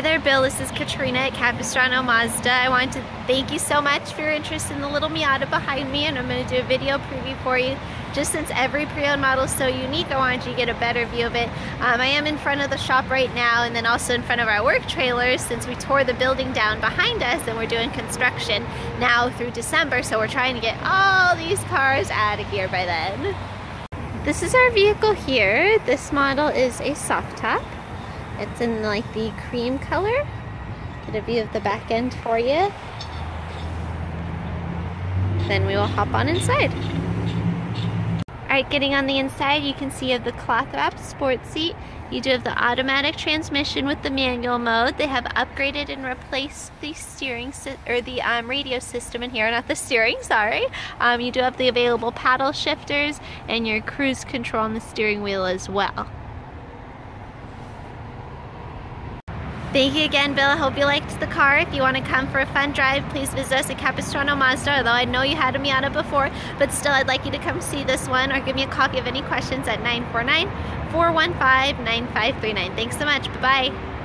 Hi there, Bill. This is Katrina at Capistrano Mazda. I want to thank you so much for your interest in the little Miata behind me, and I'm going to do a video preview for you. Just since every pre-owned model is so unique, I wanted you to get a better view of it. Um, I am in front of the shop right now, and then also in front of our work trailers since we tore the building down behind us, and we're doing construction now through December, so we're trying to get all these cars out of here by then. This is our vehicle here. This model is a soft top. It's in like the cream color. Get a view of the back end for you. Then we will hop on inside. Alright, getting on the inside, you can see have the cloth wrapped sports seat. You do have the automatic transmission with the manual mode. They have upgraded and replaced the steering or the um, radio system in here, not the steering, sorry. Um, you do have the available paddle shifters and your cruise control on the steering wheel as well. Thank you again, Bill. I hope you liked the car. If you want to come for a fun drive, please visit us at Capistrano Mazda, although I know you had a Miata before, but still I'd like you to come see this one or give me a call if you have any questions at 949-415-9539. Thanks so much. Bye-bye.